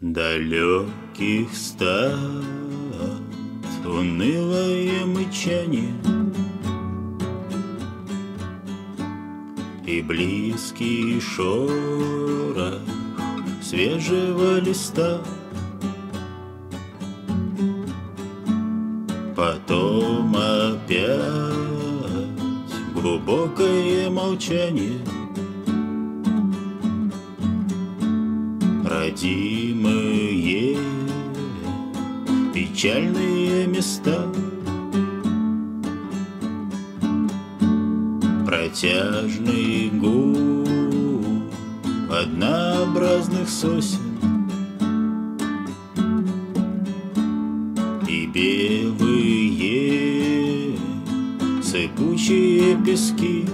Далеких стад унылое мычание. И близкий шорох свежего листа. Потом опять глубокое молчание Родимые печальные места. Протяжный гул однообразных сосен. И белые сыпучие пески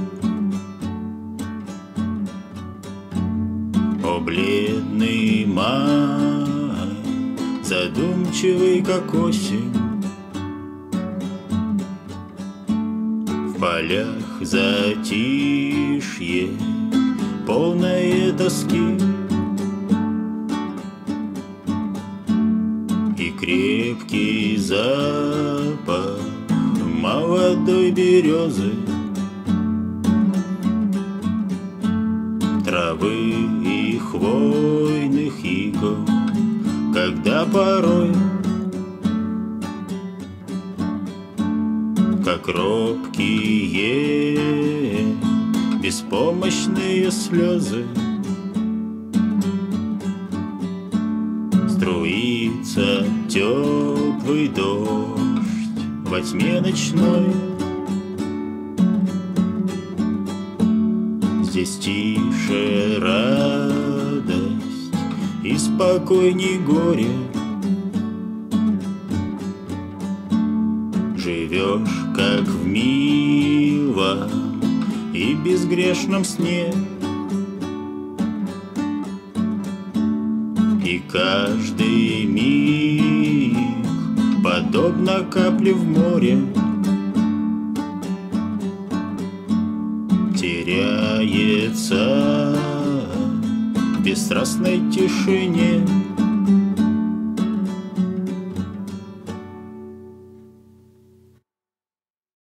О, бледный май, задумчивый, как осень. В полях затишье, полное тоски. И крепкий запах молодой березы Травы и хвойных игл Когда порой Как робкие беспомощные слезы Струится теплый дождь во тьме ночной Здесь тише радость и спокойней горе. Живешь, как в милом и безгрешном сне. И каждый миг подобно капле в море теряется в бесстрастной тишине.